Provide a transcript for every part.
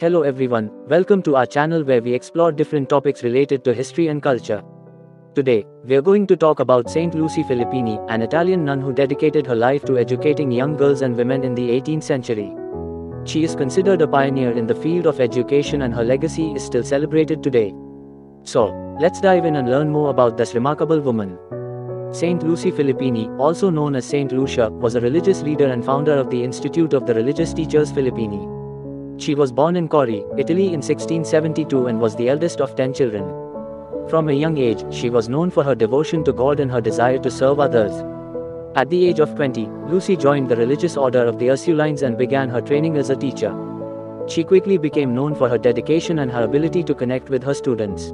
Hello everyone, welcome to our channel where we explore different topics related to history and culture. Today, we are going to talk about Saint Lucy Filippini, an Italian nun who dedicated her life to educating young girls and women in the 18th century. She is considered a pioneer in the field of education and her legacy is still celebrated today. So, let's dive in and learn more about this remarkable woman. Saint Lucy Filippini, also known as Saint Lucia, was a religious leader and founder of the Institute of the Religious Teachers Filippini. She was born in Cori, Italy in 1672 and was the eldest of 10 children. From a young age, she was known for her devotion to God and her desire to serve others. At the age of 20, Lucy joined the religious order of the Ursulines and began her training as a teacher. She quickly became known for her dedication and her ability to connect with her students.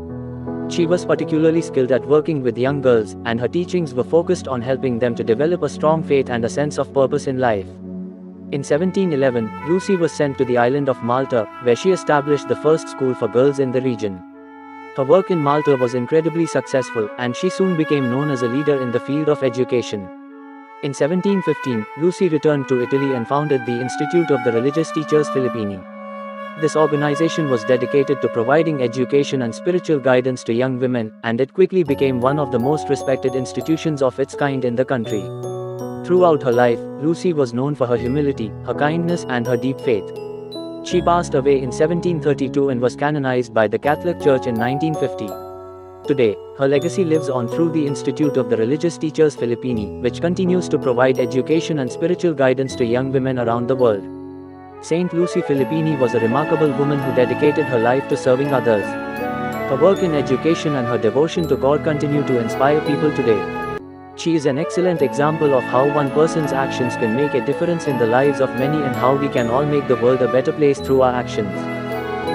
She was particularly skilled at working with young girls, and her teachings were focused on helping them to develop a strong faith and a sense of purpose in life. In 1711, Lucy was sent to the island of Malta, where she established the first school for girls in the region. Her work in Malta was incredibly successful, and she soon became known as a leader in the field of education. In 1715, Lucy returned to Italy and founded the Institute of the Religious Teachers Filippini. This organization was dedicated to providing education and spiritual guidance to young women, and it quickly became one of the most respected institutions of its kind in the country. Throughout her life, Lucy was known for her humility, her kindness, and her deep faith. She passed away in 1732 and was canonized by the Catholic Church in 1950. Today, her legacy lives on through the Institute of the Religious Teachers Filippini, which continues to provide education and spiritual guidance to young women around the world. Saint Lucy Filippini was a remarkable woman who dedicated her life to serving others. Her work in education and her devotion to God continue to inspire people today. She is an excellent example of how one person's actions can make a difference in the lives of many and how we can all make the world a better place through our actions.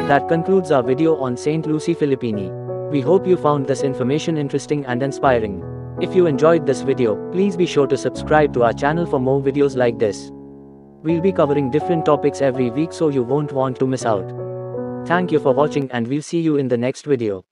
That concludes our video on St. Lucy Filippini. We hope you found this information interesting and inspiring. If you enjoyed this video, please be sure to subscribe to our channel for more videos like this. We'll be covering different topics every week so you won't want to miss out. Thank you for watching and we'll see you in the next video.